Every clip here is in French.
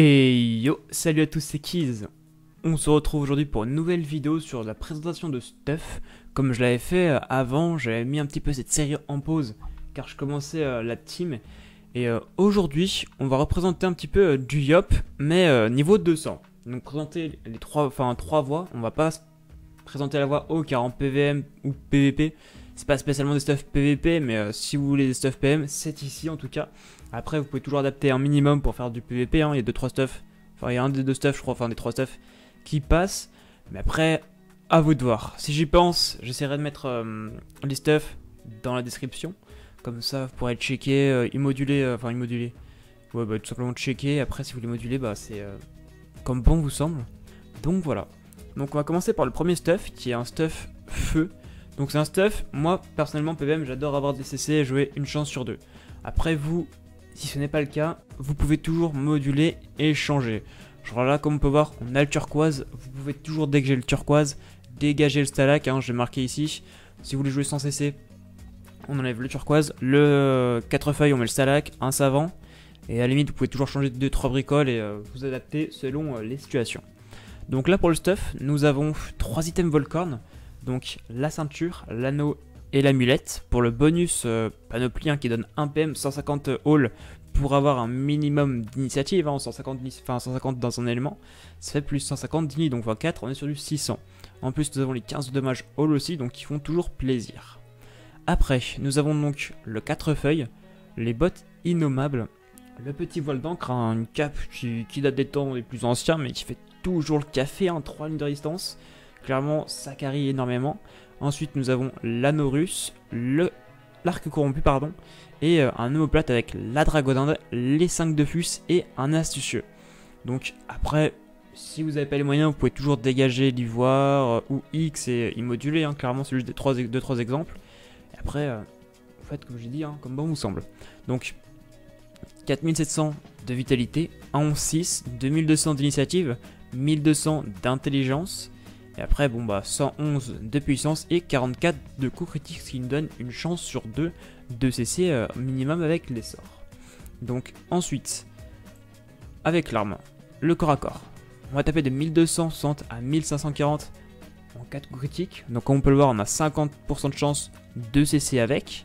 Et yo, salut à tous, c'est Kiz. On se retrouve aujourd'hui pour une nouvelle vidéo sur la présentation de Stuff. Comme je l'avais fait euh, avant, j'avais mis un petit peu cette série en pause car je commençais euh, la team. Et euh, aujourd'hui, on va représenter un petit peu du Yop, mais niveau 200. Donc présenter les trois, enfin trois voix. On va pas présenter la voix haut car en PVM ou PVP, c'est pas spécialement des stuff PVP, mais si vous voulez des stuff PM, c'est ici en tout cas. Après, vous pouvez toujours adapter un minimum pour faire du PVP. hein. Il y a deux trois stuff. Enfin, il y a un des deux stuff, je crois, enfin des trois stuff qui passent. Mais après, à vous de voir. Si j'y pense, j'essaierai de mettre euh, les stuff dans la description. Comme ça, vous pourrez checker, euh, immoduler, euh, enfin immoduler. Ouais, bah tout simplement checker. Après, si vous voulez moduler, bah c'est euh, comme bon vous semble. Donc voilà. Donc on va commencer par le premier stuff qui est un stuff feu. Donc c'est un stuff, moi personnellement PVM j'adore avoir des CC et jouer une chance sur deux. Après vous, si ce n'est pas le cas, vous pouvez toujours moduler et changer. Genre là comme on peut voir, on a le turquoise, vous pouvez toujours j'ai le turquoise, dégager le stalag, hein, j'ai marqué ici. Si vous voulez jouer sans CC, on enlève le turquoise, le 4 feuilles on met le stalag, un savant. Et à la limite vous pouvez toujours changer de 2-3 bricoles et euh, vous adapter selon euh, les situations. Donc là pour le stuff, nous avons trois items Volcorn. Donc la ceinture, l'anneau et l'amulette. Pour le bonus euh, panoplie hein, qui donne 1 PM, 150 all pour avoir un minimum d'initiative. Hein, 150, ni- enfin, 150 dans un élément. Ça fait plus 150 d'init, donc 24, on est sur du 600. En plus nous avons les 15 de dommages all aussi, donc qui font toujours plaisir. Après, nous avons donc le 4 feuilles, les bottes innommables, le petit voile d'encre, hein, une cape qui, qui date des temps les plus anciens, mais qui fait toujours le café, hein, 3 lignes de distance. Clairement, ça carie énormément. Ensuite, nous avons le l'arc corrompu, pardon, et euh, un omoplate avec la dragodinde, les 5 de fus et un astucieux. Donc après, si vous n'avez pas les moyens, vous pouvez toujours dégager l'ivoire euh, ou X et immoduler. Hein, clairement, c'est juste des 2-3 exemples. Et après, euh, vous faites comme j'ai dit, hein, comme bon vous semble. Donc, 4700 de vitalité, 111-6, 2200 d'initiative, 1200 d'intelligence, et après, bon bah 111 de puissance et 44 de coup critique, ce qui nous donne une chance sur 2 de CC euh, minimum avec les sorts. Donc ensuite, avec l'arme, le corps à corps, on va taper de 1260 à 1540 en 4 coups critiques. Donc comme on peut le voir, on a 50% de chance de CC avec.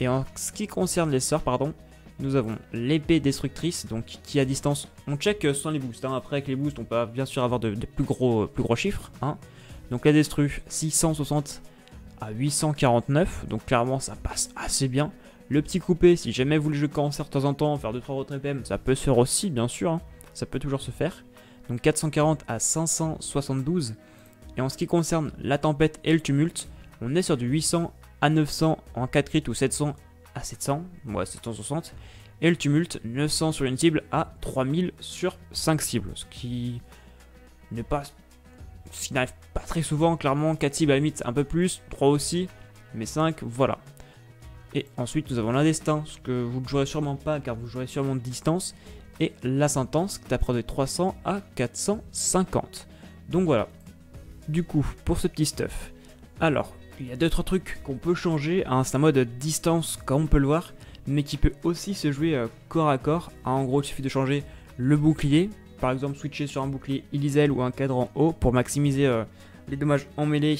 Et en ce qui concerne les sorts, pardon, nous avons l'épée destructrice, donc qui à distance, on check euh, sans les boosts. hein. Après avec les boosts, on peut bien sûr avoir de, plus, gros, euh, plus gros chiffres. hein. Donc la destru 660 à 849, donc clairement ça passe assez bien. Le petit coupé, si jamais vous voulez jouer cancer de temps en temps, faire 2-3 retraits PM, ça peut se faire aussi bien sûr, hein. ça peut toujours se faire. Donc 440 à 572. Et en ce qui concerne la tempête et le tumulte, on est sur du 800 à 900 en 4 crits ou 700 à 700, ouais 760. Et le tumulte 900 sur une cible à 3000 sur 5 cibles, ce qui n'est pas ce qui n'arrive pas très souvent, clairement 4 cibles à la limite un peu plus, 3 aussi, mais 5 voilà. Et ensuite nous avons l'indestin, ce que vous ne jouerez sûrement pas car vous jouerez sûrement de distance, et la sentence qui tape de 300 à 450. Donc voilà. Du coup, pour ce petit stuff. Alors, il y a d'autres trucs qu'on peut changer. hein, c'est un mode distance, comme on peut le voir, mais qui peut aussi se jouer euh, corps à corps. hein. en gros, il suffit de changer le bouclier. Par exemple, switcher sur un bouclier Elisel ou un cadran haut pour maximiser euh, les dommages en mêlée.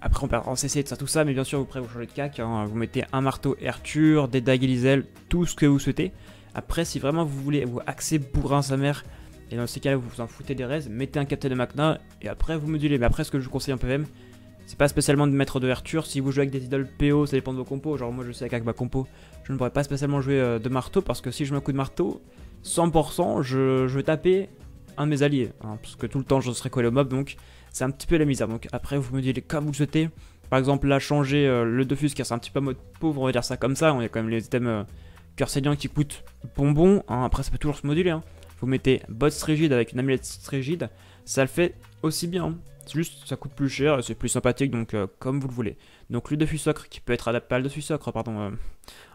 Après, on perd en CC, tout ça, tout ça, mais bien sûr, vous pourrez vous changer de cac. hein. Vous mettez un marteau Erture, des dagues Elisel, tout ce que vous souhaitez. Après, si vraiment vous voulez vous axer bourrin sa mère, et dans ces cas-là, vous vous en foutez des raises, mettez un captain de Magna, et après, vous modulez. Mais après, ce que je vous conseille en PVM, c'est pas spécialement de mettre de Erture. Si vous jouez avec des idoles PO, ça dépend de vos compos. Genre, moi, je sais qu'avec ma compo, je ne pourrais pas spécialement jouer euh, de marteau, parce que si je mets un coup de marteau, 100%, je, vais taper un de mes alliés. hein, parce que tout le temps, je serai collé au mob, donc c'est un petit peu la misère. Donc après, vous modulez comme vous le souhaitez. Par exemple, là, changer euh, le Dofus, car c'est un petit peu mode pauvre, on va dire ça comme ça. On a quand même les items euh, cœur qui coûtent bonbon. hein. Après, ça peut toujours se moduler. hein. Vous mettez bots rigide avec une amulette rigide, ça le fait aussi bien. Juste, ça coûte plus cher, et c'est plus sympathique, donc euh, comme vous le voulez. Donc le Dofus Ocre qui peut être adapté, pas le Ocre, pardon, euh,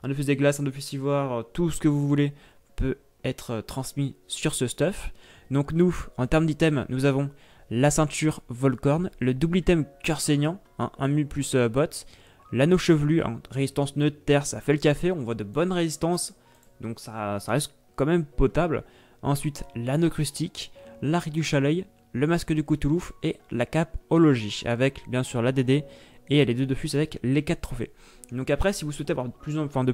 un Dofus des glaces, un Dofus ivoire, euh, tout ce que vous voulez peut être transmis sur ce stuff. Donc nous, en termes d'items, nous avons la ceinture Volcorn, le double item cœur saignant, un mu plus bot, l'anneau chevelu, résistance neutre, terre, ça fait le café, on voit de bonnes résistances, donc ça, ça reste quand même potable. Ensuite, l'anneau crustique, la réduche à l'œil, le masque du Cthulhu et la cape Ologie, avec bien sûr l'ADD et les deux de fus avec les 4 trophées. Donc après, si vous souhaitez avoir plus, enfin de,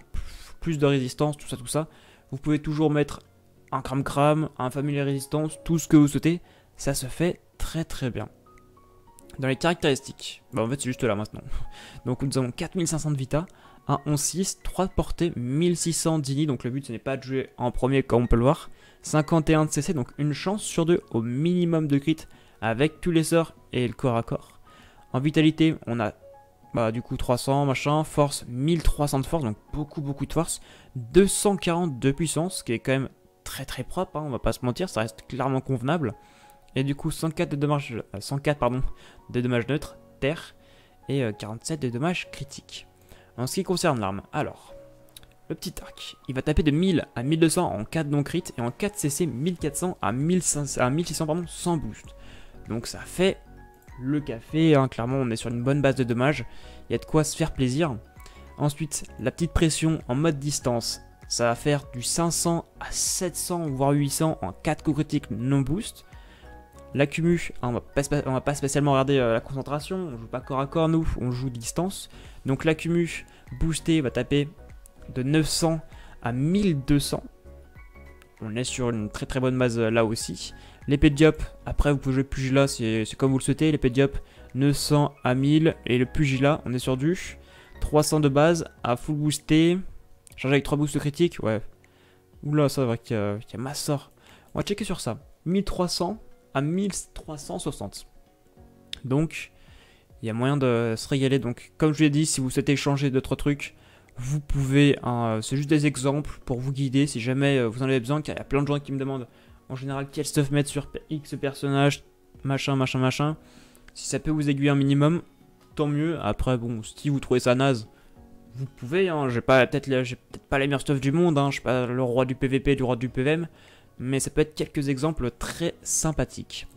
plus de résistance, tout ça, tout ça, vous pouvez toujours mettre un cram cram, un familier résistance, tout ce que vous souhaitez, ça se fait très très bien. Dans les caractéristiques, bah en fait c'est juste là maintenant. Donc nous avons 4500 de vita, un 11-6, 3 de portée, 1600 d'ini, donc le but ce n'est pas de jouer en premier comme on peut le voir. 51 de CC, donc une chance sur deux au minimum de crit avec tous les sorts et le corps à corps. En vitalité, on a bah, du coup 300 machin, force 1300 de force, donc beaucoup beaucoup de force, 240 de puissance, ce qui est quand même très très propre, hein, on va pas se mentir, ça reste clairement convenable. Et du coup 104 de dommages, 104 euh, pardon, de dommages neutres, terre, et 47 euh, de dommages critiques. En ce qui concerne l'arme, alors, le petit arc, il va taper de 1000 à 1200 en 4 non crit et en 4 CC 1400 à, 1500, à 1600 pardon, sans boost. Donc ça fait le café, hein, clairement on est sur une bonne base de dommages, il y a de quoi se faire plaisir. Ensuite, la petite pression en mode distance, ça va faire du 500 à 700 voire 800 en 4 coups critiques non boost. L'accumu, hein, on, va pas, va pas spécialement regarder euh, la concentration, on joue pas corps à corps nous, on joue distance. Donc l'accumu boosté va taper de 900 à 1200. On est sur une très très bonne base euh, là aussi. L'épée diop, après vous pouvez jouer pugilat, c'est comme vous le souhaitez. L'épée diop, 900 à 1000. Et le pugilat, on est sur du 300 de base à full boosté. Chargé avec 3 boosts critiques, ouais. Oula, ça va qu'il y a ma sort. On va checker sur ça. 1300 à 1360. Donc, il y a moyen de se régaler. Donc, comme je l'ai dit, si vous souhaitez changer d'autres trucs, vous pouvez. Hein, c'est juste des exemples pour vous guider si jamais euh, vous en avez besoin. Car il y a plein de gens qui me demandent en général quel stuff mettre sur X personnage, machin, machin, machin. Si ça peut vous aiguiller un minimum, tant mieux. Après, bon, si vous trouvez ça naze, vous pouvez. Hein, j'ai pas peut-être peut pas les meilleurs stuff du monde. Hein, je suis pas le roi du PVP, du roi du PVM. Mais ça peut être quelques exemples très sympathiques.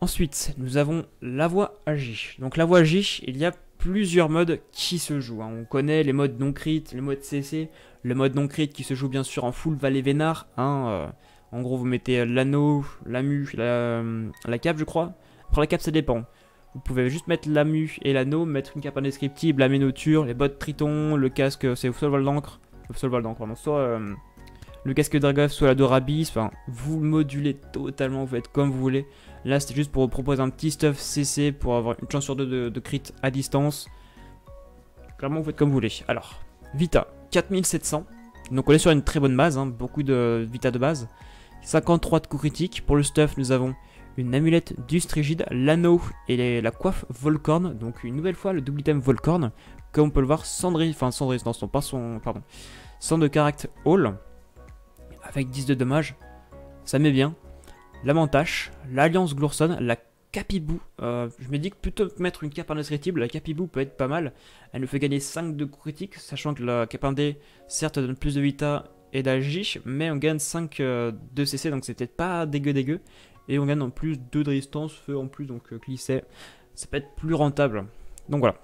Ensuite, nous avons la voix Agi. Donc la voix Agi, il y a plusieurs modes qui se jouent. Hein. On connaît les modes non crit, les modes CC, le mode non crit qui se joue bien sûr en full Valet Vénard. Hein, euh, en gros, vous mettez l'anneau, la mu, la, cape, je crois. Après, la cape, ça dépend. Vous pouvez juste mettre la mu et l'anneau, mettre une cape indescriptible, la ménoture, les bottes triton, le casque, c'est soit le vol d'encre, soit le vol d'encre, soit euh, le casque d'Argoff, soit la Dorabis. Enfin, vous modulez totalement, vous faites comme vous voulez. Là, c'était juste pour vous proposer un petit stuff CC pour avoir une chance sur deux de, crit à distance. Clairement, vous faites comme vous voulez. Alors, Vita, 4700. Donc on est sur une très bonne base, hein, beaucoup de Vita de base. 53 de coups critiques. Pour le stuff, nous avons une amulette du Strigide, l'anneau et la coiffe Volcorn. Donc une nouvelle fois le double item Volcorn. Comme on peut le voir, Sandris, enfin Sandris, non, son, pas son, pardon, sans de caractère Hall. Avec 10 de dommages. Ça met bien. La Mantache, l'Alliance Glourson, la Capibou. Euh, je me dis que plutôt que mettre une cape indescriptible, la Capibou peut être pas mal. Elle nous fait gagner 5 de coups critiques, sachant que la cape indé, certes, donne plus de vita et d'agich, mais on gagne 5 euh, de CC, donc c'est peut-être pas dégueu dégueu. Et on gagne en plus 2 de résistance, feu en plus, donc euh, glisser, ça peut être plus rentable. Donc voilà.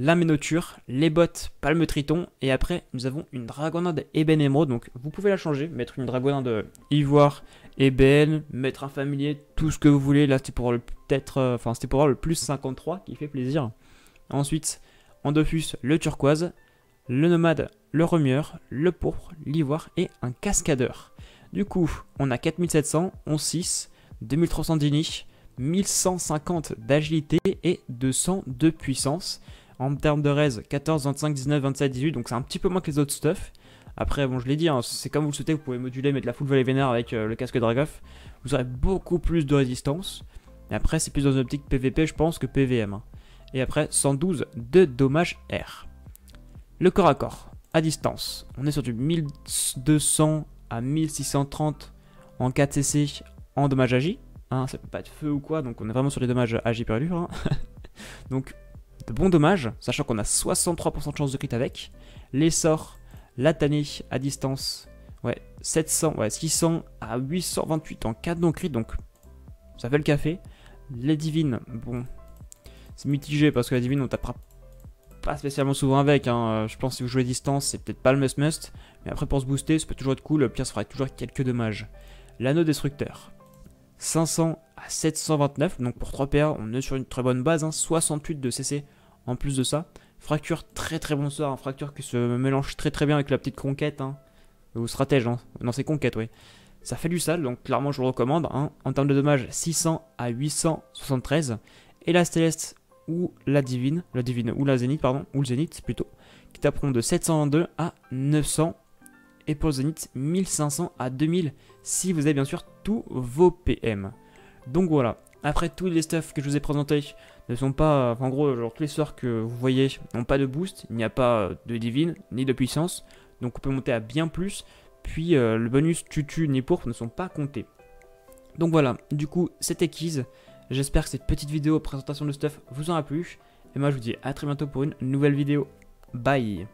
La ménoture, les bottes palme triton, et après nous avons une dragonade ébène émeraude, donc vous pouvez la changer, mettre une dragonade ivoire, ébène, mettre un familier, tout ce que vous voulez. Là c'était pour le peut-être, euh, enfin c'était pour avoir le plus 53 qui fait plaisir. Ensuite, en Dofus, le turquoise, le nomade, le remueur, le pourpre, l'ivoire et un cascadeur. Du coup, on a 4700, 11,6, 2300 d'ini, 1150 d'agilité et 200 de puissance. En termes de raise, 14, 25, 19, 27, 18, donc c'est un petit peu moins que les autres stuff. Après, bon, je l'ai dit, hein, c'est comme vous le souhaitez, vous pouvez moduler, mettre la full volley vénère avec euh, le casque Dragoff. Vous aurez beaucoup plus de résistance. Et après, c'est plus dans une optique PVP, je pense, que PVM. Hein. Et après, 112 de dommages R. Le corps à corps, à distance, on est sur du 1200 à 1630 en 4 CC en dommages agi. Hein, ça peut pas être feu ou quoi, donc on est vraiment sur les dommages agi pur hein. donc, de bons dommages, sachant qu'on a 63% de chance de crit avec. Les sorts, la tannée à distance, ouais, 700, ouais, 600 à 828 en 4 non crit, donc ça fait le café. Les divines, bon, c'est mitigé parce que la divine on tapera pas spécialement souvent avec. Hein. Euh, je pense que si vous jouez distance, c'est peut-être pas le must-must. Mais après, pour se booster, ça peut toujours être cool. Le pire, ça fera toujours quelques dommages. L'anneau destructeur. 500 à 729. Donc pour 3 PA, on est sur une très bonne base. 68 hein. de CC en plus de ça. Fracture, très très bon sort. Hein. Fracture qui se mélange très très bien avec la petite conquête. Hein. Ou stratège. Hein. Non, c'est conquête, oui. Ça fait du sale, donc clairement je vous recommande. Hein. En termes de dommages, 600 à 873. Et la Céleste ou la Divine, la Divine ou la Zénith, pardon, ou le Zénith plutôt, qui taperont de 722 à 900. Et pour le Zénith, 1500 à 2000 si vous avez bien sûr tous vos PM. Donc voilà, après tous les stuffs que je vous ai présentés ne sont pas, en gros, genre tous les sorts que vous voyez n'ont pas de boost, il n'y a pas de divine ni de puissance, donc on peut monter à bien plus, puis euh, le bonus tutu ni pourpre ne sont pas comptés. Donc voilà, du coup c'était Keys, j'espère que cette petite vidéo présentation de stuff vous en a plu, et moi je vous dis à très bientôt pour une nouvelle vidéo. Bye